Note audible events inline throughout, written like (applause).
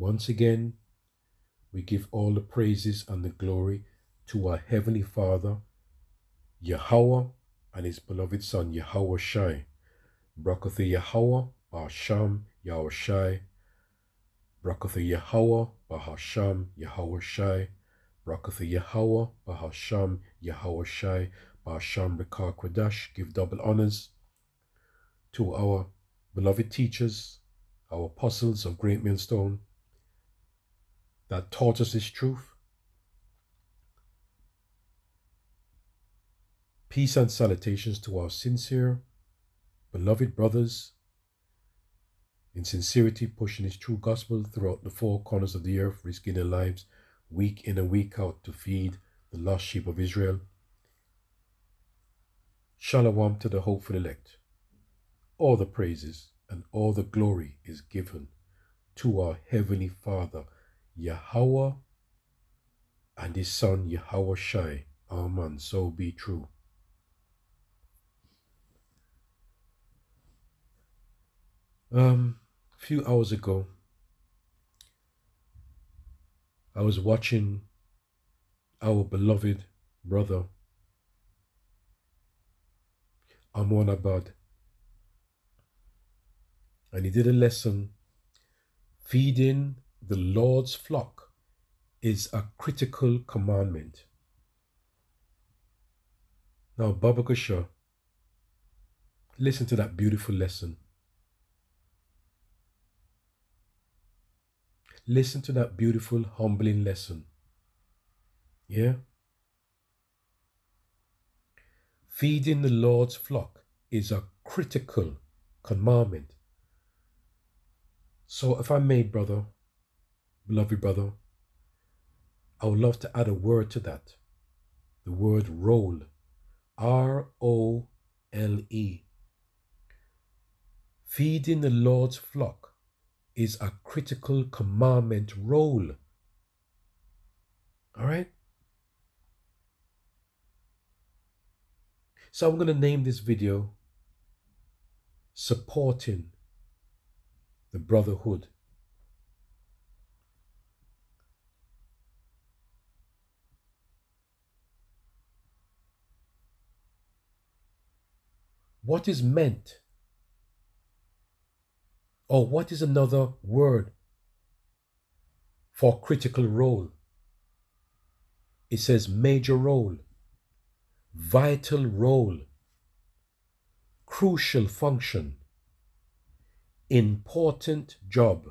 Once again, we give all the praises and the glory to our Heavenly Father, Yahweh, and His beloved Son, Yahweh Shai. Brakatha Yahweh, Basham, Yahweh Shai. Brakatha Yahweh, Bahasham, Yahweh Shai. Brakatha Yahweh, Bahasham, Yahweh Shai. Bahasham Rekar Kwadash. Give double honors to our beloved teachers, our apostles of Great Millstone, that taught us this truth. Peace and salutations to our sincere, beloved brothers in sincerity pushing his true gospel throughout the four corners of the earth, risking their lives week in and week out to feed the lost sheep of Israel. Shalom to the hopeful elect. All the praises and all the glory is given to our Heavenly Father, Yahweh, and His Son, Yahweh Shai. Amen. So be true. Um, a few hours ago, I was watching our beloved brother Amon Abad and he did a lesson feeding the Lord's flock is a critical commandment. Now, Baba listen to that beautiful lesson. Listen to that beautiful, humbling lesson. Yeah? Feeding the Lord's flock is a critical commandment. So, if I may, brother, beloved brother, I would love to add a word to that. The word role. R O L E. Feeding the Lord's flock is a critical commandment role. All right? So I'm going to name this video Supporting the Brotherhood. What is meant or what is another word for critical role? It says major role, vital role, crucial function, important job,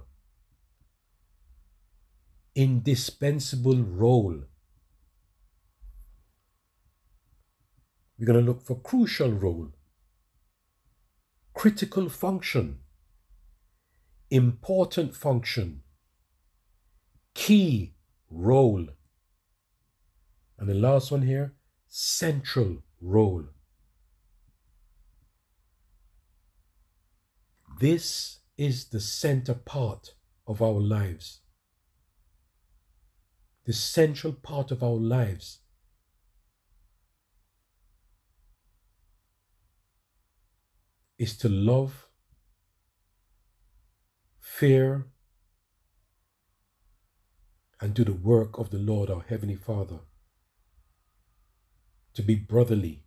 indispensable role. We're going to look for crucial role, critical function important function, key role. And the last one here, central role. This is the center part of our lives. The central part of our lives. Is to love fear, and do the work of the Lord our Heavenly Father. To be brotherly.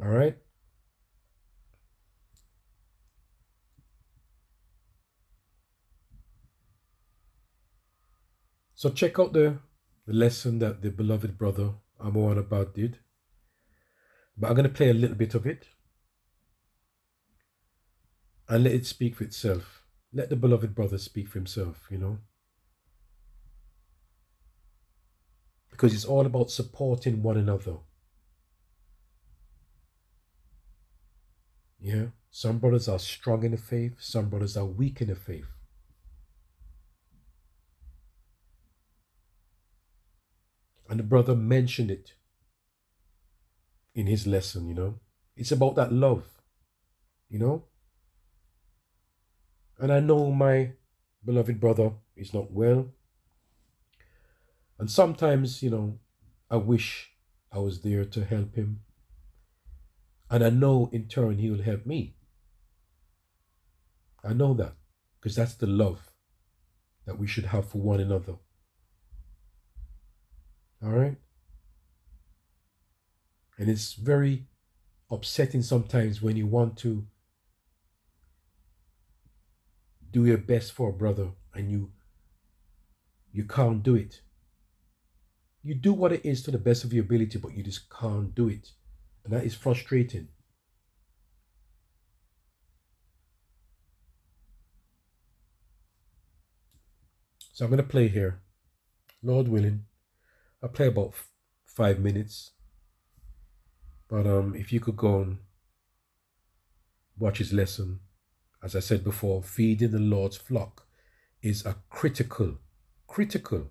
All right? So check out the, the lesson that the beloved brother Amon Abad did. But I'm going to play a little bit of it and let it speak for itself. Let the beloved brother speak for himself, you know. Because it's all about supporting one another. Yeah. Some brothers are strong in the faith, some brothers are weak in the faith. And the brother mentioned it in his lesson, you know. It's about that love, you know. And I know my beloved brother is not well. And sometimes, you know, I wish I was there to help him. And I know in turn he will help me. I know that because that's the love that we should have for one another. All right? And it's very upsetting sometimes when you want to do your best for a brother and you you can't do it. You do what it is to the best of your ability, but you just can't do it. And that is frustrating. So I'm going to play here. Lord willing. I'll play about five minutes. But um, if you could go and watch his lesson, as I said before, feeding the Lord's flock is a critical, critical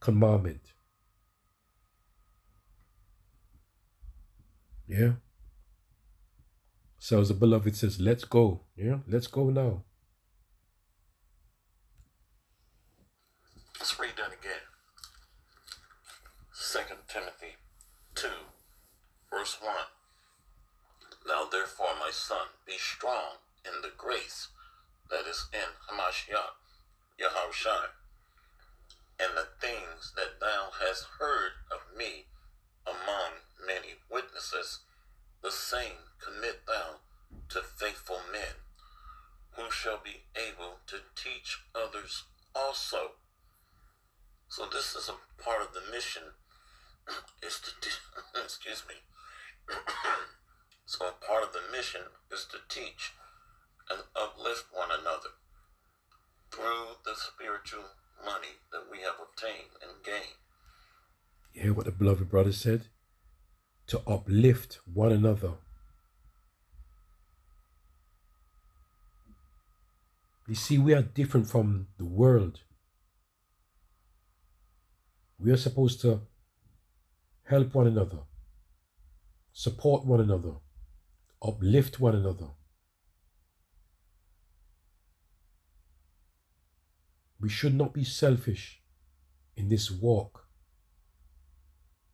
commandment. Yeah. So as the beloved says, let's go. Yeah, let's go now. Let's read that again. Second Timothy 2, verse 1. Now therefore, my son, be strong in the grace that is in Hamashiach, Yahushua, and the things that thou hast heard of me among many witnesses, the same commit thou to faithful men, who shall be able to teach others also. So this is a part of the mission (clears throat) is to (clears throat) excuse me. (clears throat) so a part of the mission is to teach uplift one another through the spiritual money that we have obtained and gained. You hear what the beloved brother said? To uplift one another. You see, we are different from the world. We are supposed to help one another, support one another, uplift one another. We should not be selfish in this walk,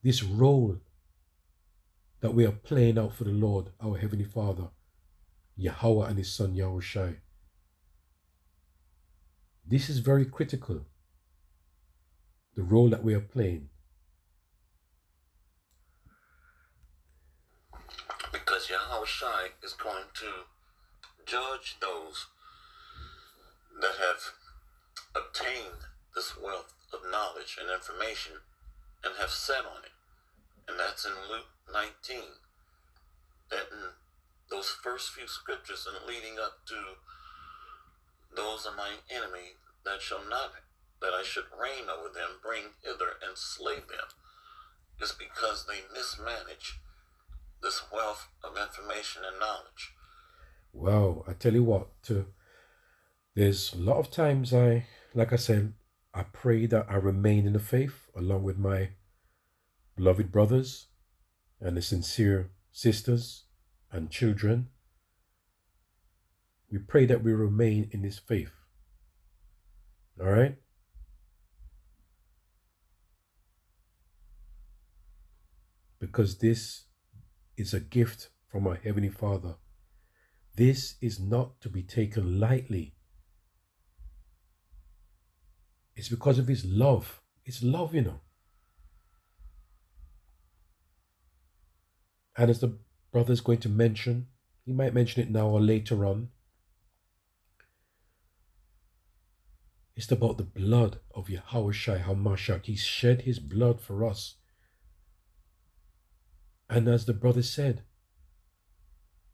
this role that we are playing out for the Lord, our Heavenly Father, Yahweh and His Son Yahushai. This is very critical, the role that we are playing. Because Yahushai is going to judge those that have obtained this wealth of knowledge and information and have set on it. And that's in Luke 19. That in those first few scriptures and leading up to those of my enemy that shall not, that I should reign over them, bring hither and slay them, is because they mismanage this wealth of information and knowledge. Wow, I tell you what, to, there's a lot of times I like I said, I pray that I remain in the faith along with my beloved brothers and the sincere sisters and children. We pray that we remain in this faith. All right? Because this is a gift from our Heavenly Father. This is not to be taken lightly. It's because of his love. It's love, you know. And as the brother's going to mention, he might mention it now or later on. It's about the blood of Yahweh Shai HaMashiach. He shed his blood for us. And as the brother said,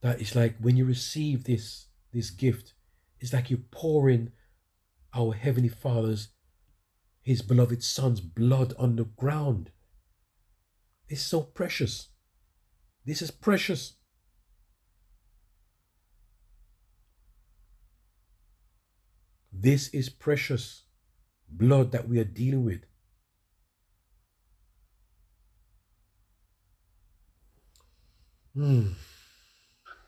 that it's like when you receive this, this gift, it's like you're pouring our Heavenly Father's his beloved son's blood on the ground. It's so precious. This is precious. This is precious blood that we are dealing with. Hmm.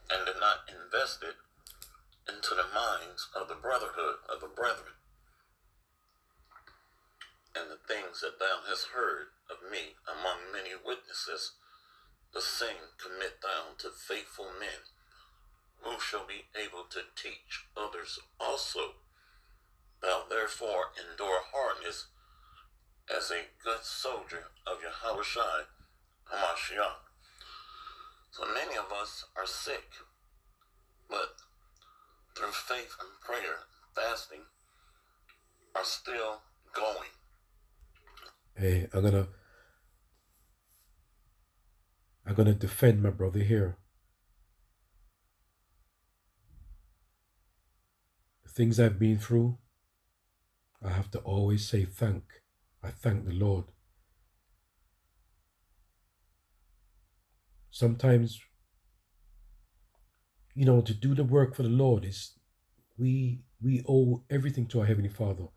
And did not invest it into the minds of the brotherhood of the brethren and the things that thou hast heard of me among many witnesses, the same commit thou to faithful men, who shall be able to teach others also. Thou therefore endure hardness as a good soldier of Yahweh Shai, Hamashiach. So many of us are sick, but through faith and prayer, fasting, are still going. Hey, I'm gonna I'm gonna defend my brother here. The things I've been through, I have to always say thank. I thank the Lord. Sometimes, you know, to do the work for the Lord is we we owe everything to our Heavenly Father.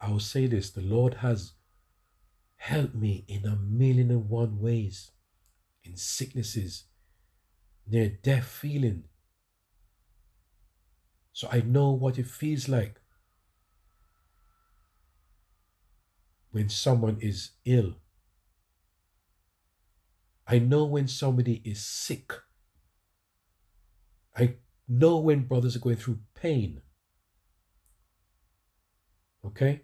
I will say this the Lord has helped me in a million and one ways in sicknesses, near death feeling. So I know what it feels like when someone is ill. I know when somebody is sick. I know when brothers are going through pain. Okay?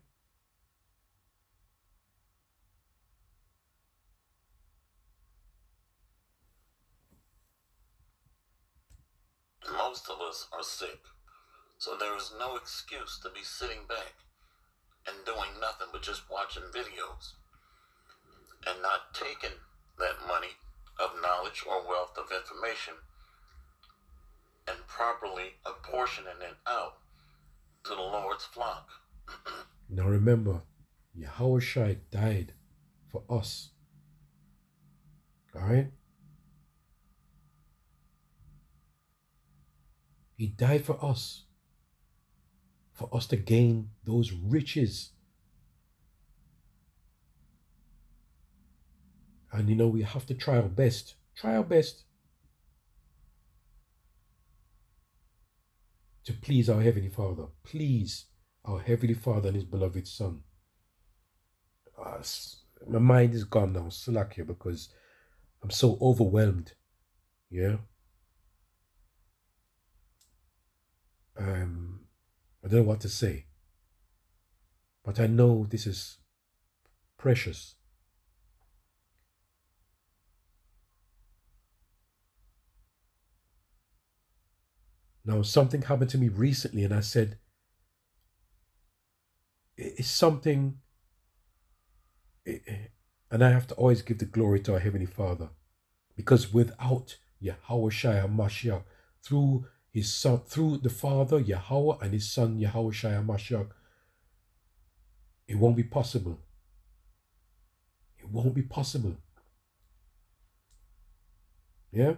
Most of us are sick, so there is no excuse to be sitting back and doing nothing but just watching videos and not taking that money of knowledge or wealth of information and properly apportioning it out to the Lord's flock. (clears throat) now remember, Yahushua died for us. Alright? He died for us, for us to gain those riches. And you know, we have to try our best. Try our best to please our Heavenly Father. Please our Heavenly Father and His beloved Son. Uh, my mind is gone now, slack here, because I'm so overwhelmed. Yeah. Um, I don't know what to say. But I know this is precious. Now, something happened to me recently, and I said, It's something, and I have to always give the glory to our Heavenly Father. Because without Yahweh Shai Mashiach, through his son, through the Father, Yahweh, and his Son, Yahweh Shai Mashiach, it won't be possible. It won't be possible. Yeah?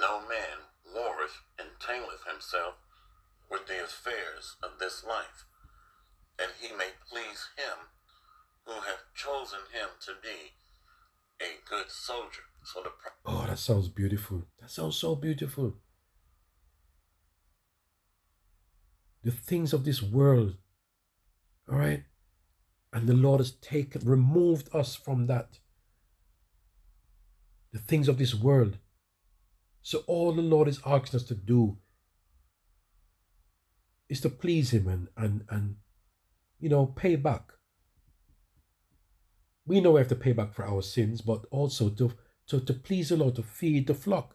No man warreth entangleth himself with the affairs of this life, and he may please him who have chosen him to be a good soldier. So the oh, that sounds beautiful. That sounds so beautiful. The things of this world, all right, and the Lord has taken, removed us from that. The things of this world. So all the Lord is asking us to do is to please Him and and and you know pay back we know we have to pay back for our sins, but also to, to, to please the Lord, to feed the flock.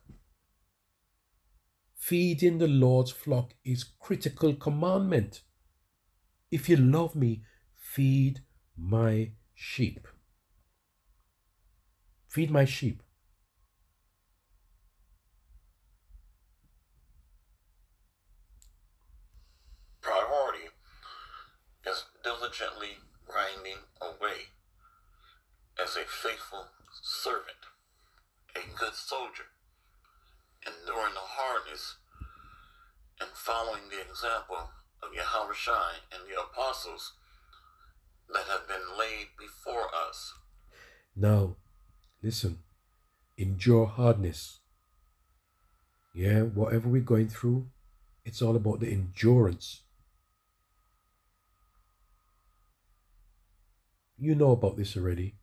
Feeding the Lord's flock is critical commandment. If you love me, feed my sheep. Feed my sheep. Priority is diligently grinding away as a faithful servant, a good soldier, enduring the hardness and following the example of Yahweh Shai and the apostles that have been laid before us. Now, listen, endure hardness. Yeah, whatever we're going through, it's all about the endurance. You know about this already.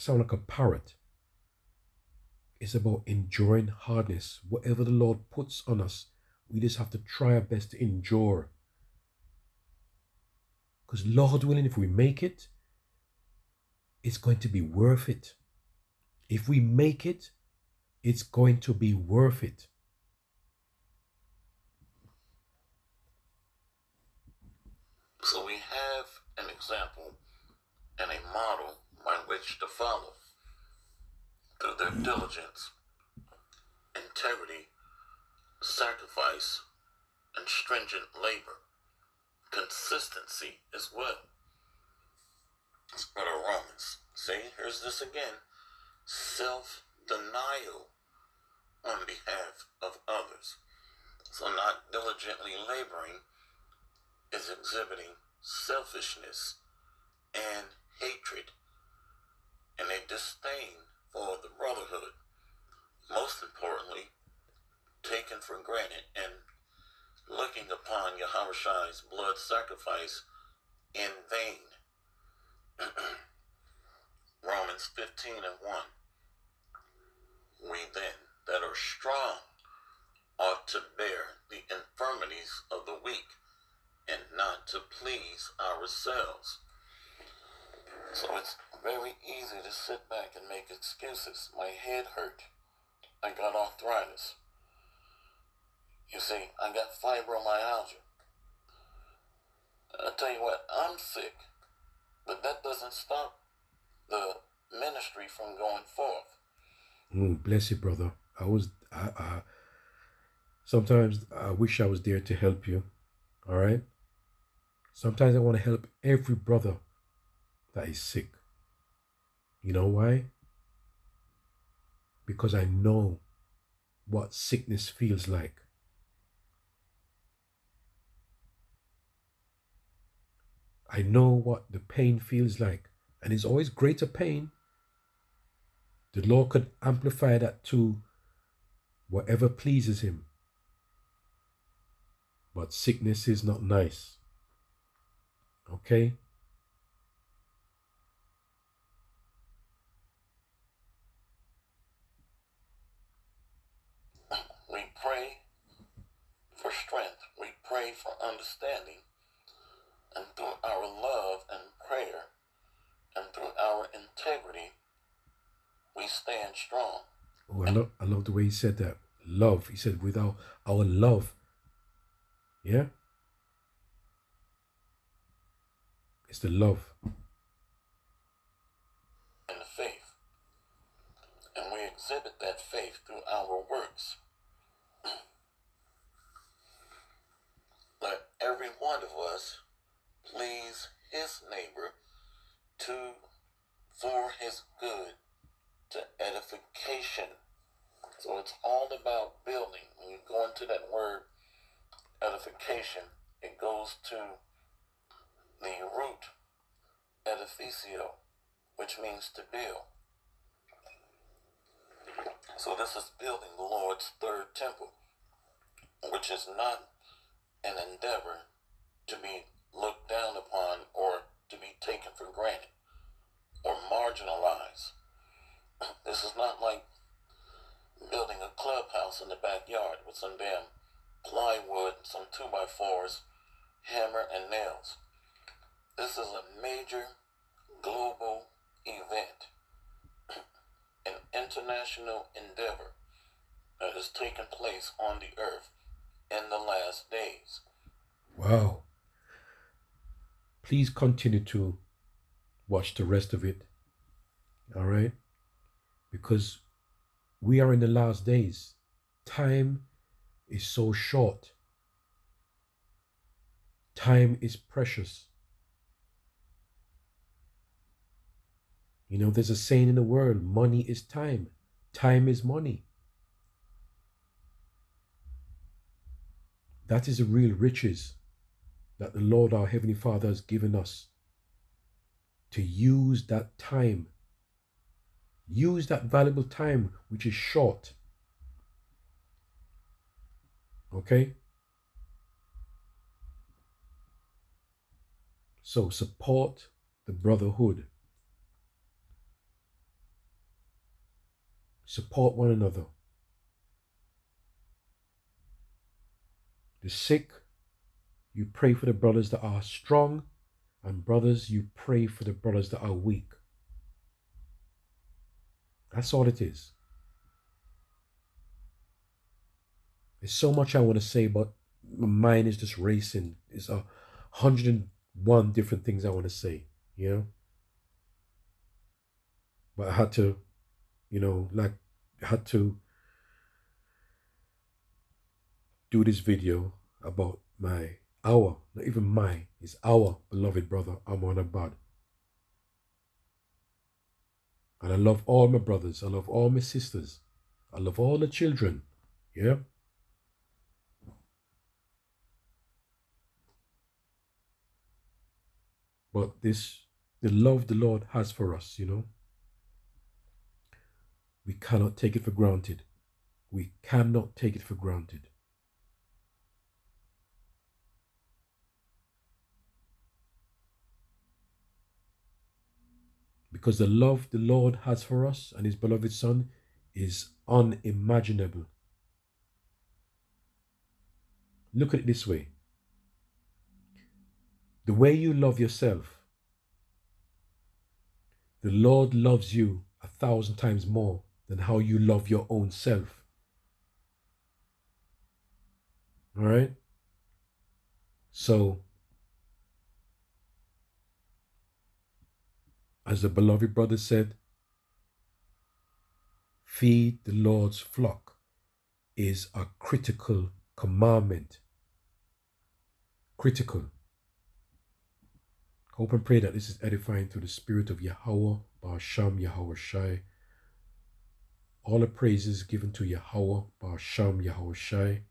Sound like a parrot. It's about enduring hardness. Whatever the Lord puts on us, we just have to try our best to endure. Because, Lord willing, if we make it, it's going to be worth it. If we make it, it's going to be worth it. So we have an example and a model by which to follow through their diligence, integrity, sacrifice, and stringent labor, consistency as well. Let's go to Romans. See, here's this again self denial on behalf of others. So, not diligently laboring is exhibiting selfishness and hatred and a disdain for the brotherhood. Most importantly, taken for granted and looking upon Yahweh's blood sacrifice in vain. (clears throat) Romans 15 and 1. We then that are strong ought to bear the infirmities of the weak and not to please ourselves. So it's very easy to sit back and make excuses. My head hurt. I got arthritis. You see, I got fibromyalgia. I tell you what, I'm sick, but that doesn't stop the ministry from going forth. Mm, bless you, brother. I was, I, I, sometimes I wish I was there to help you. All right. Sometimes I want to help every brother that is sick. You know why? Because I know what sickness feels like. I know what the pain feels like. And it's always greater pain. The Lord could amplify that to whatever pleases Him. But sickness is not nice. Okay? We pray for strength. We pray for understanding. And through our love and prayer and through our integrity, we stand strong. Oh, I love, I love the way he said that. Love. He said, without our love. Yeah? It's the love. And the faith. And we exhibit that faith through our works. Let every please his neighbor to for his good to edification. So it's all about building. When you go into that word edification, it goes to the root edificio, which means to build. So this is building the Lord's third temple, which is not an endeavor to be looked down upon or to be taken for granted or marginalized. (clears throat) This is not like building a clubhouse in the backyard with some damn plywood, some 2 by 4s hammer, and nails. This is a major global event, (clears throat) an international endeavor that has taken place on the earth in the last days. Wow. Please continue to watch the rest of it. All right? Because we are in the last days. Time is so short. Time is precious. You know, there's a saying in the world money is time, time is money. That is the real riches that the Lord our Heavenly Father has given us to use that time. Use that valuable time, which is short. Okay? So support the brotherhood. Support one another. The sick, you pray for the brothers that are strong, and brothers, you pray for the brothers that are weak. That's all it is. There's so much I want to say, but my mind is just racing. It's a hundred and one different things I want to say, you know. But I had to, you know, like had to do this video about my our, not even my, is our beloved brother Amon Abad. And I love all my brothers. I love all my sisters. I love all the children. Yeah. But this, the love the Lord has for us, you know, we cannot take it for granted. We cannot take it for granted. Because the love the Lord has for us and His beloved Son is unimaginable. Look at it this way the way you love yourself, the Lord loves you a thousand times more than how you love your own self. All right? So, as the beloved brother said, feed the Lord's flock is a critical commandment. Critical. Hope and pray that this is edifying through the spirit of Yahweh, Ba'asham, Yahweh Shai. All the praises given to Yahweh, Ba'asham, Yahweh Shai.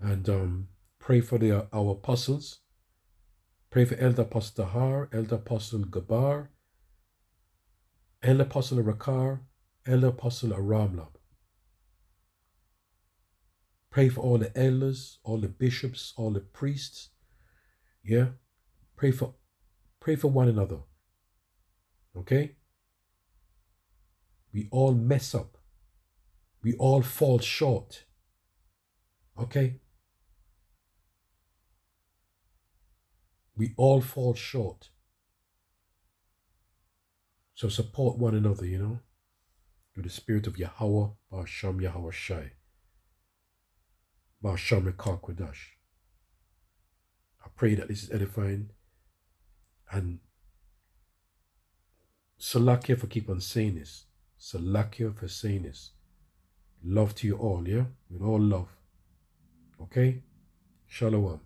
And um, pray for the, our apostles. Pray for Elder Apostle Tahar, Elder Apostle Gabar, Elder Apostle Rakar, Elder Apostle Aramlab. Pray for all the elders, all the bishops, all the priests. Yeah? Pray for pray for one another. Okay? We all mess up. We all fall short. Okay? We all fall short. So support one another, you know, through the spirit of Yahweh, Basham Yahweh Shai. Basham Karkwadash. I pray that this is edifying and Salakia for keep on saying this. Salakia for saying this. Love to you all, yeah? With all love. Okay? Shalom.